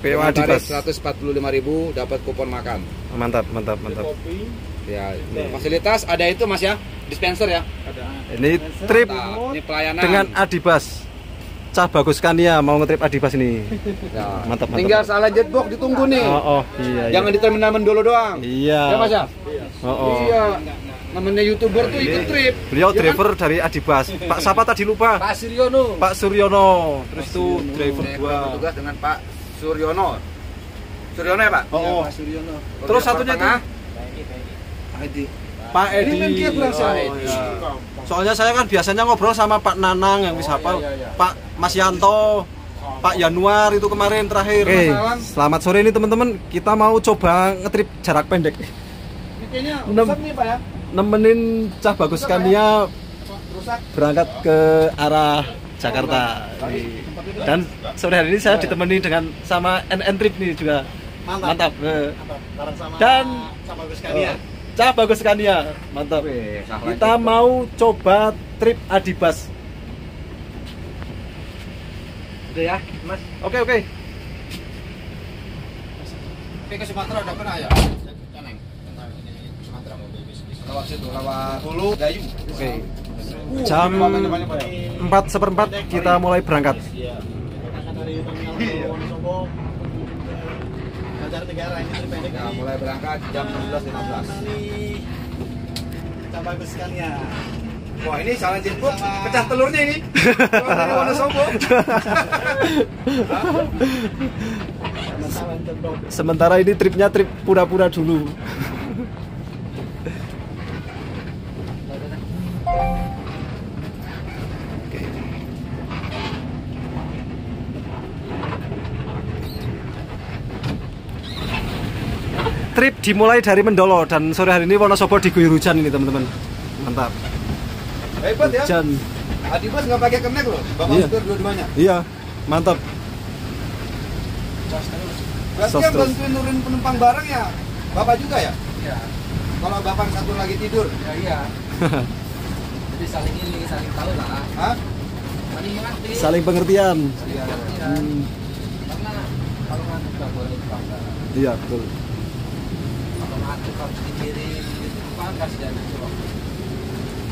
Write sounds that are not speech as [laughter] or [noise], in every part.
PWA tarif Adibas. 145.000 dapat kupon makan. Mantap, mantap, mantap. kopi Ya, fasilitas ada itu Mas ya, dispenser ya. ada Ini trip Nah, ini pelayanan. dengan Adibas. Cah bagus Kania mau ngetrip Adibas ini. Ya. Mantap, mantap. Tinggal salah jetbox ditunggu nih. Oh, oh, iya, iya. Jangan di terminal Mendolo doang. Iya. Ya Mas ya? Oh, oh. Iya. Namanya YouTuber tuh ikut trip. Beliau Ya kan? driver dari Adibas. Pak siapa tadi lupa? Pak Suryono. Pak Suryono. Terus itu driver bertugas dengan Pak Suryono. Suryono ya Pak? Oh, oh. Pak Suryono Terus satunya itu? Edi. Pak Edi. Ini kan Oh, saya. iya. Soalnya saya kan biasanya ngobrol sama Pak Nanang yang wis hafal, Pak Mas Yanto, Pak Januar itu kemarin terakhir. Oke, selamat sore ini teman-teman. Kita mau coba ngetrip jarak pendek. Ini kayaknya rusak nih Pak ya. Nemenin Cah Bagus Kania Rusak. berangkat ke arah Jakarta. Dan sore hari ini saya ditemani dengan sama NN Trip nih juga. Mantap. Eh, bareng sama Dan sama Gus eh, Cah Bagus Kania. Mantap. Wih, salah Kita mau coba trip Adibas. Udah ya, Mas. Oke, oke. Oke ke Sumatera udah pernah ya? Caneng. Sumatera. Lewat situ, lewat Hulu, Gayu. Oke. Jam empat seperempat kita mulai berangkat. Mulai berangkat jam 16.15. Ini Kita bagus sekali ya Wah, ini salah jetbox, pecah telurnya ini. Keluar dari Wonosobo. Masalah tendong Sementara ini tripnya trip pura-pura dulu. Trip dimulai dari Mendolo dan sore hari ini Wonosobo diguyur hujan ini teman-teman. Mantap. Hebat ya. Hujan. Adibas nggak pakai kenek loh, bapak Iya. supir dua-duanya. Iya, mantap. Berarti yang bantuin nurin penumpang bareng ya, bapak juga ya? Iya, Kalau bapak satu lagi tidur, ya iya. [laughs] Jadi saling ini, saling tahu lah. Hah? Saling mengerti. Saling pengertian. Iya. Hmm, Karena kalau ngantuk nggak boleh iya, betul. Harus dikirim.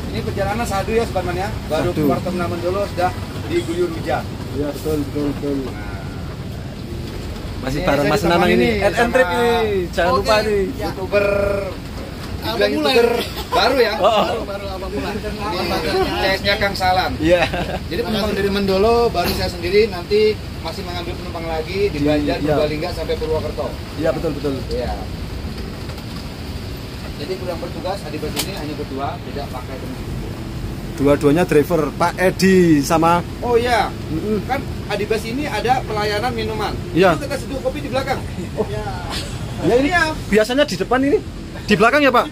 Ini perjalanan sadu ya Sobat Man ya. Baru Sadu. keluar terminal Mendolo sudah diguyur hujan. Iya, betul, betul, betul. Masih Ini bareng Mas Nanang ini. sama- Trip ini. Jangan lupa nih. Youtuber Abang mulai. youtuber baru ya. Oh, oh. Baru baru abang mulai Ini CS-nya Kang Salam. Iya. Jadi penumpang dari Mendolo baru saya sendiri nanti masih mengambil penumpang lagi di Banjar, Iya. Purbalingga sampai Purwokerto. Iya, betul, betul. Iya. Jadi yang bertugas Adibas ini hanya berdua, tidak pakai teman. Dua-duanya driver, Pak Edi sama Oh iya, Mm-mm. kan Adibas ini ada pelayanan minuman. Iya. Itu kita seduh kopi di belakang. Ya ini ya. biasanya di depan ini. Di belakang ya, Pak?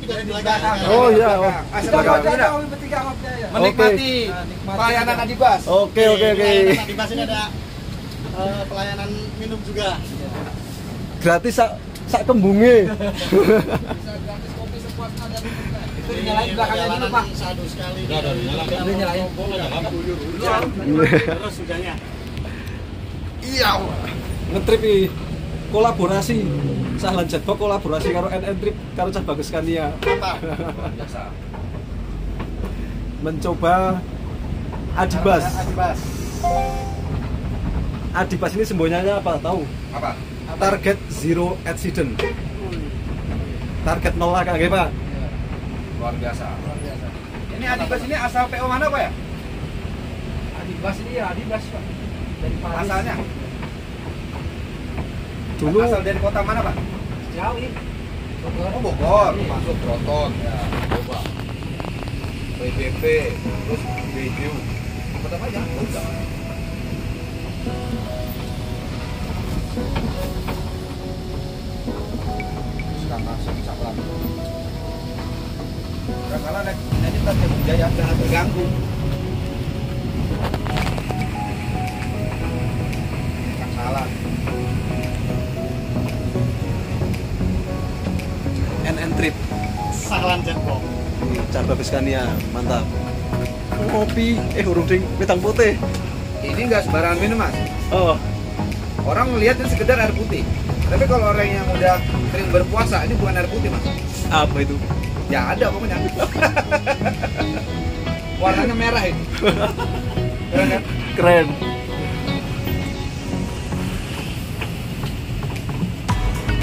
Oh iya. oh. Di kita belakang. ada ada bertiga waktu ya. menikmati Menikmati. pelayanan Adibas. Oke, oke, oke. Di bas ini ada eh, pelayanan minum juga Gratis sak sak kembunge. Itu dinyalain belakangnya dulu pak. sadu sekali Ini nyalain. Terus hujannya Iya. Ngetrip iki kolaborasi. Sahlan Jetbox kolaborasi karo NN Trip karo Cah Bagus Kania. Mencoba Adibas. Adibas. Adibas ini semboyannya apa? Tahu? Apa? Target zero accident. Target nol lah kagak Pak? Luar biasa. Ini Adibas ini asal PO mana Pak ya? Adibas ini ya Adibas pak. Dari Paris. Asalnya? Dulu Asal dari kota mana Pak? Jauh ini. Bogor. Oh Bogor, masuk Proton. Ya, coba. PBP, terus BJU. Kota apa ya? Enggak. Langsung bisa jaya terganggu. Salah. NN Trip. Mantap. Kopi, eh huruf ding, wedang putih. Ini nggak sembarangan minum mas. Oh, orang melihat ini sekedar air putih tapi kalau orang yang udah sering berpuasa ini bukan air putih mas. Apa itu? ya ada pokoknya. Warnanya merah ini. Keren kan Keren.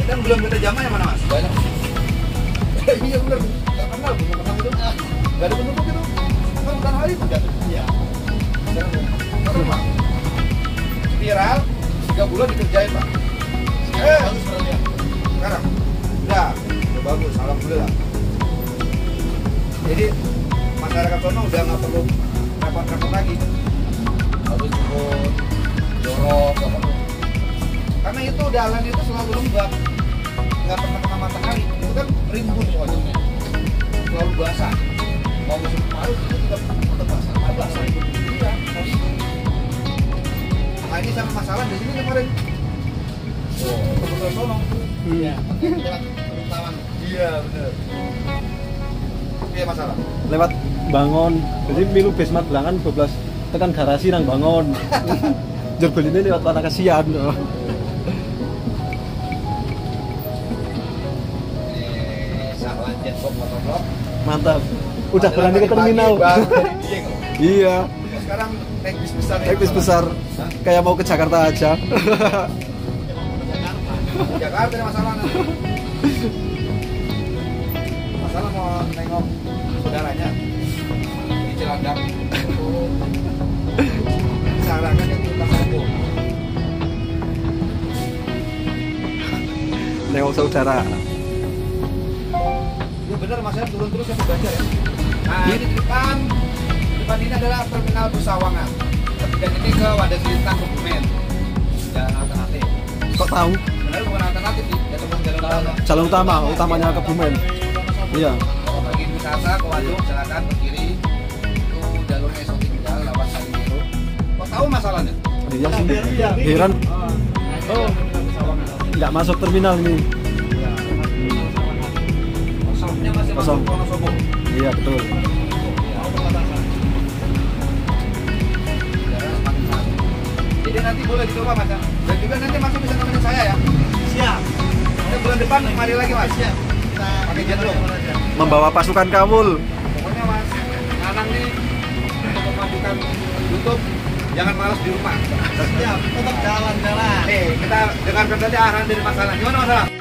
dan belum kita jama yang mana mas? Banyak. Iya bener. Nggak kenal belum kenal itu nggak ada penutup itu. Kan bukan hari itu. Iya. Viral tiga bulan dikerjain pak. Eh! Bagus berarti ya. Sekarang? Udah. Udah bagus alhamdulillah. Jadi masyarakat sono udah nggak perlu repot-repot lagi. Harus turun jorok apa karena itu jalan itu selalu lembab. Nggak pernah kena matahari. Itu kan rimbun wajahnya selalu basah. Mau musim kemarau itu tetap tetap basah. Nggak basah. Iya harus nah ini sama masalah di sini kemarin sono Iya. Iya benar. Iya masalah. Lewat bangun. Jadi milu Besmat belangan 12 tekan garasi nang bangun. Jebol ini lewat warna kasihan. Mantap. Udah berani ke terminal. [laughs] Iya. Sekarang naik bis besar. ya, Naik bis besar. Kayak mau ke Jakarta aja. [laughs] Jakarta ada masalah. Masalah mau nengok saudaranya di Cilandak. Sarankan yang kita mampu. Nengok saudara. Iya benar mas saya turun terus yang baca ya. Nah di depan, di depan ini adalah terminal Busawangan. Kemudian ini ke Wadah Selintang Kebumen. Jalan alternatif. Kok tahu? Benar bukan alternatif sih, ya jalan utama. Jalan utama, utamanya Kebumen. Iya. Kalau lagi wisata ke Waduk, silakan ke kiri. Itu jalurnya esotik juga, lewat Sari Biru. Kok tahu masalahnya? Iya sih. Heran Oh, nggak masuk terminal ini. kosongnya masih Kosong. Iya betul. Jalan semakin satu. Jadi nanti boleh dicoba mas ya. Dan juga nanti masuk bisa nemenin saya ya. Siap. Nanti bulan depan mari lagi mas. Siap. Kita Pakai dulu. Membawa pasukan Kamul. Pokoknya mas, Nanang nih untuk memajukan YouTube jangan malas di rumah. Siap. Tetap jalan-jalan. Nih kita dengarkan saja arahan dari Mas Alan. Gimana Mas Alan?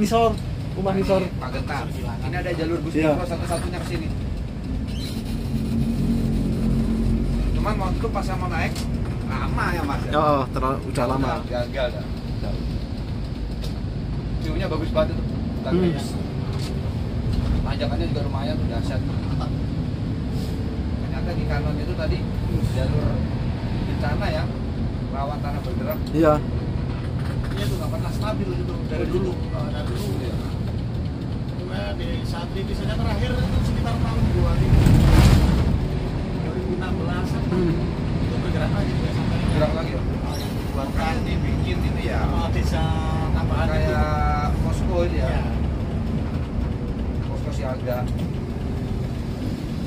Nisor, rumah Nisor. Pagetan. Ini ada jalur bus mikro satu-satunya ke sini. Cuman waktu pas saya mau naik lama ya mas. ya? Oh, terlalu udah lama. Gagal dah. Jauh. View-nya bagus banget itu. Tangkanya. Tanjakannya juga lumayan tuh dahsyat. Ternyata di kanan itu tadi jalur bencana ya rawan tanah bergerak. Iya. Dia tuh nggak pernah stabil gitu dari dulu. eh, dari dulu ya. Cuma di saat divisinya terakhir itu sekitar tahun 2000 2016 Hmm. itu bergerak lagi juga sampai Gerak lagi ya. buatkan dibikin itu ya eh, desa tambahan itu. kayak posko itu ya. Ya. Posko siaga.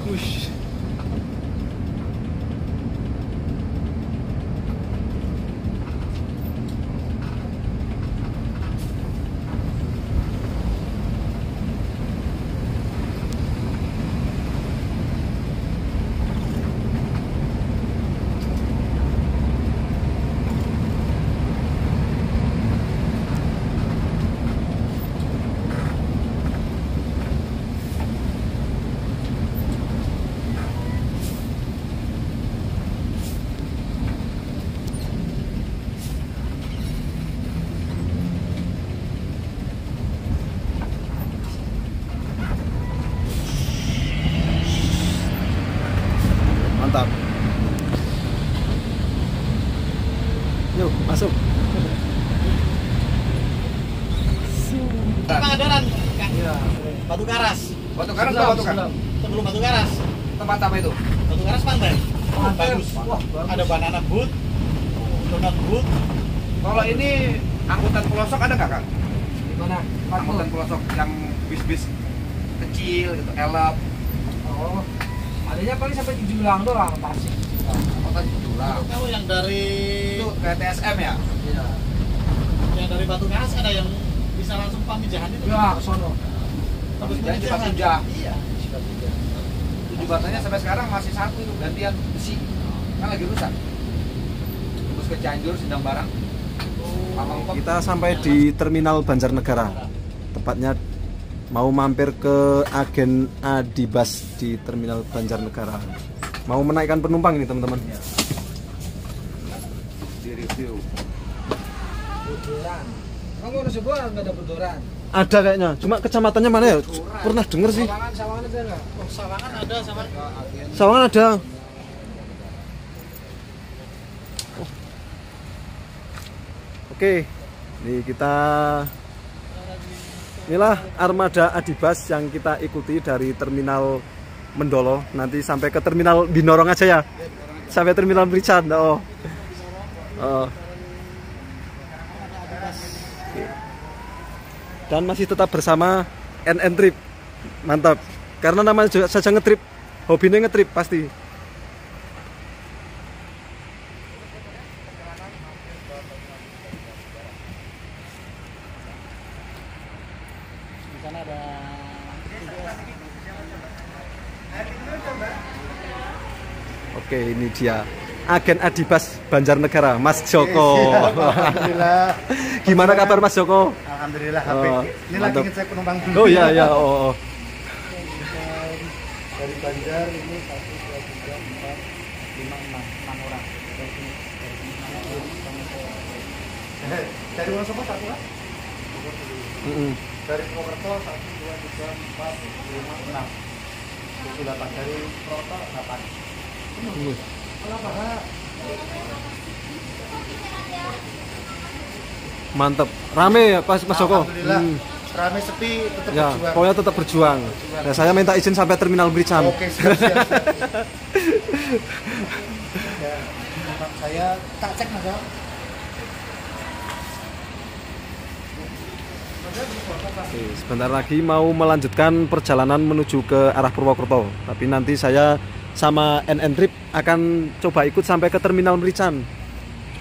Ush. Mantap. Yuk, masuk. Pengadaran Kak. Batu Karas. Batu karas atau batu karas? Sebelum Batu Karas. Tempat apa itu? Batu Karas pantai. Oh, bagus. Wah, bagus. Ada banana boot, donat boot, Kalau ini angkutan pelosok ada nggak kang? Gimana? Angkutan pelosok yang bis-bis kecil gitu, elap, Oh, adanya paling sampai Julang doang pasti. angkutan julang. Kalau yang dari Itu kayak TSM ya? Iya. yang dari Batu Karas ada yang bisa langsung pamijahan itu. Ya, ke sono. Pamijahan di Patujah. Iya. Itu jembatannya sampai sekarang masih satu itu gantian besi, kan lagi rusak. Terus ke Cianjur, Sindang Barang, Pamangkok. Kita sampai di Terminal Banjarnegara. Tepatnya mau mampir ke agen Adibas di Terminal Banjarnegara. Mau menaikkan penumpang ini, teman-teman. di review. Kamu harus sebuah nggak ada buduran. Ada kayaknya, cuma kecamatannya mana ya? Pernah denger sih. Sawangan, sawangan ada nggak? Oh, Sawangan ada sama Sawangan ada. Oh. Oke, nih kita inilah armada Adibas yang kita ikuti dari terminal Mendolo nanti sampai ke terminal Binorong aja ya. Sampai terminal Merican. Oh. Oh. Dan masih tetap bersama NN Trip. Mantap. Karena namanya juga saja ngetrip. Hobinya ngetrip pasti. di sana ada Oke, ini dia agen Adibas Banjarnegara, Mas Joko. Alhamdulillah. [laughs] Gimana kabar Mas Joko? Alhamdulillah HP. Oh, Ini mantap. lagi ngecek penumpang dulu. Oh iya iya, oh. oh. Dari Banjar ini satu dua tiga empat lima enam enam orang. Dari Wonosobo satu? Mm-mm. Dari Purwokerto satu dua tiga empat lima enam. Itu delapan dari Purwokerto delapan. Wih, Mantep. Rame ya Pas Mas Joko. Hmm. Rame sepi tetap Ya, berjuang. pokoknya tetap berjuang. Nah, saya minta izin sampai terminal Berican. Oke, siap, siap, siap. [laughs] ya, saya tak cek mas ya. Oke, sebentar lagi mau melanjutkan perjalanan menuju ke arah Purwokerto. Tapi nanti saya sama NN Trip akan coba ikut sampai ke terminal Merican.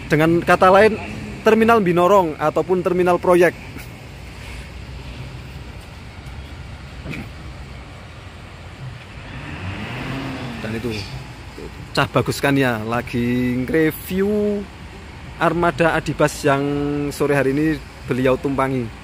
Dengan kata lain, terminal Binorong ataupun terminal proyek. Dan itu cah bagus kan ya lagi review armada Adibas yang sore hari ini beliau tumpangi.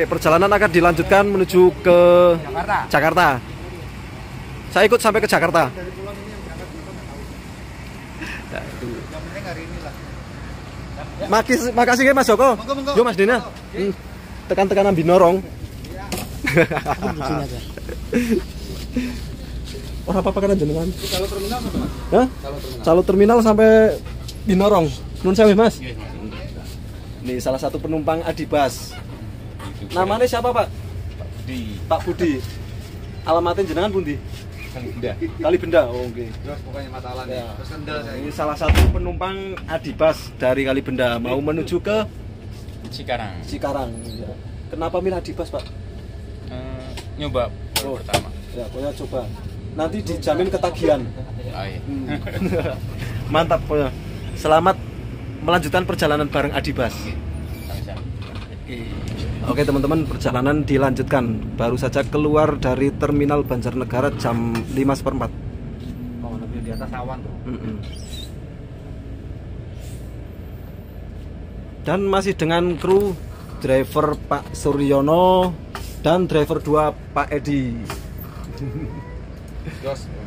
Oke, perjalanan akan dilanjutkan menuju ke Jakarta. Jakarta. Saya ikut sampai ke Jakarta. Itu. Ini. Makis, makasih ya Mas Joko. Monggo, monggo. Yo Mas Dina. Hmm. Tekan-tekanan binorong. [laughs] Orang apa-apa kan jenengan? Kalau terminal apa? Hah? Kalau terminal. Terminal sampai Binorong. Nun sewu, Mas. Nih salah satu penumpang Adibas. Namanya siapa, Pak? Di Pak Budi. Alamatnya jenengan pundi? Benda. Kali benda. Oh, oke. Terus pokoknya matalan Ya. Terus saya. Ini salah satu penumpang Adibas dari Kali Benda mau menuju ke Cikarang. Cikarang. Ya. Kenapa milih Adibas, Pak? Eh, nyoba Oh. pertama. Ya, pokoknya coba. Nanti dijamin ketagihan. Oh, iya. Hmm. [laughs] Mantap, pokoknya. Selamat melanjutkan perjalanan bareng Adibas. Sama-sama. Oke teman-teman perjalanan dilanjutkan Baru saja keluar dari terminal Banjarnegara jam 5 seperempat Oh, lebih di atas awan tuh. Mm-mm. Dan masih dengan kru Driver Pak Suryono Dan driver 2 Pak Edi [laughs] Jos.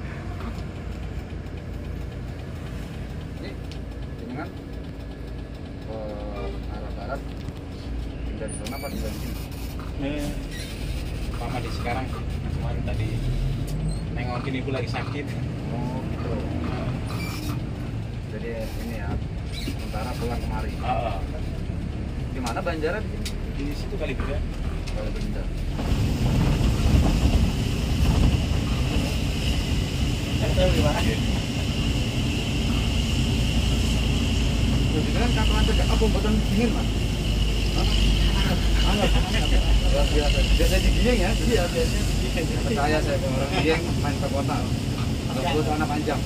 Ibu lagi sakit. Oh, gitu. Jadi ini ya, sementara pulang kemari. Di mana Banjaran? di situ kali beda. Kalau benda. Jadi kan kapan cegah apa badan dingin mas? Hangat. Luar biasa. Biasa Dieng ya? Iya biasanya. Percaya saya orang Dieng main ke kota. Perlu celana panjang.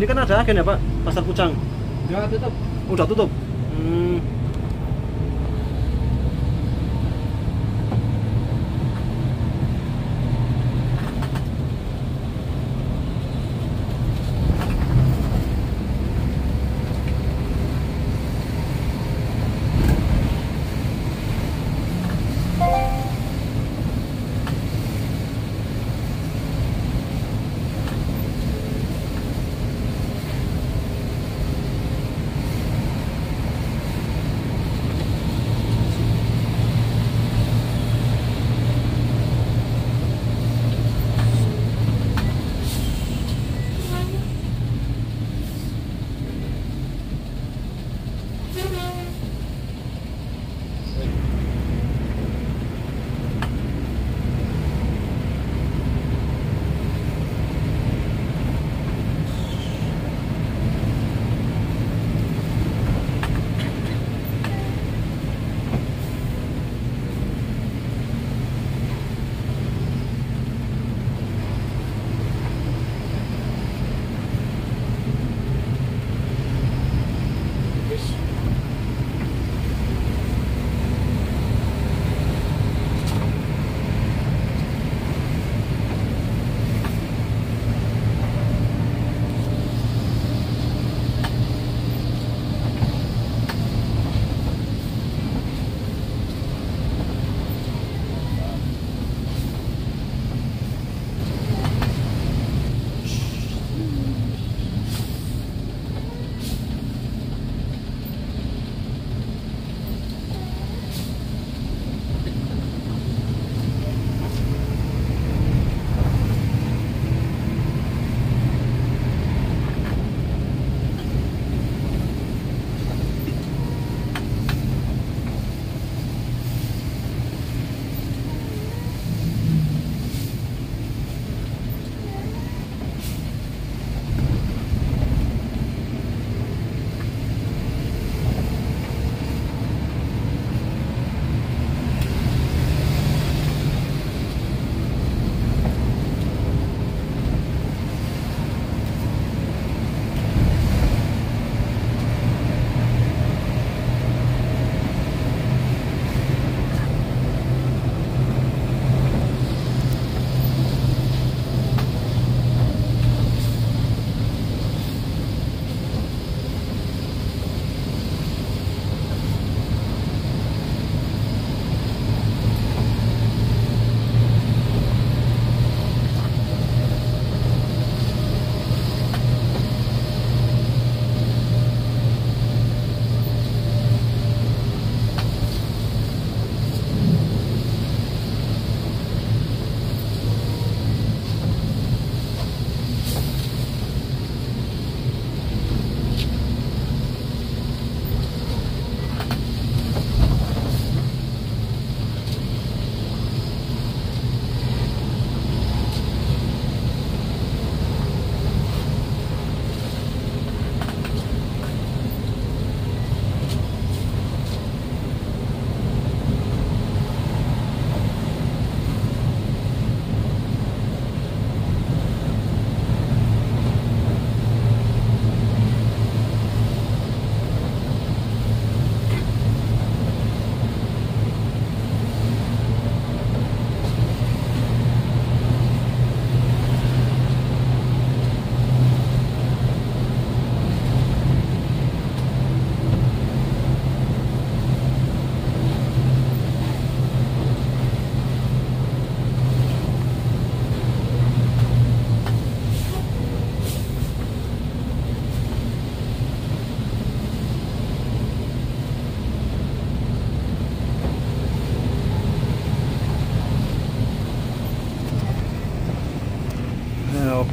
Sini kan ada agen ya Pak, Pasar Pucang. Udah tutup. Udah tutup.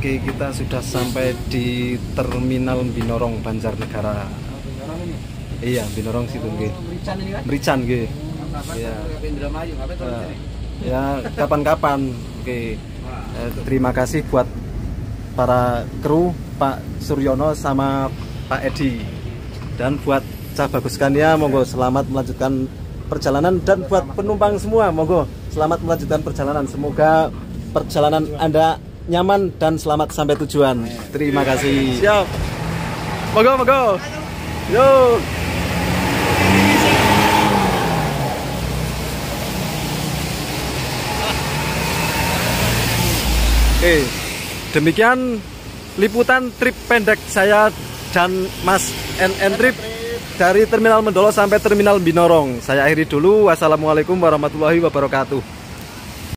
Nah, Oke, kita sudah sampai di Terminal Binorong Banjarnegara. Iya, Binorong situ nggih. Merican ini kan? Merican nggih. Iya. Sini? ya kapan-kapan. Oke. Eh, terima kasih buat para kru Pak Suryono sama Pak Edi dan buat Cah Baguskan ya monggo selamat melanjutkan perjalanan dan buat penumpang semua monggo selamat melanjutkan perjalanan semoga perjalanan Anda nyaman dan selamat sampai tujuan. Terima kasih. Siap. Mogo, mogo. Yo. Oke, demikian liputan trip pendek saya dan Mas NN Trip dari Terminal Mendolo sampai Terminal Binorong. Saya akhiri dulu. Wassalamualaikum warahmatullahi wabarakatuh.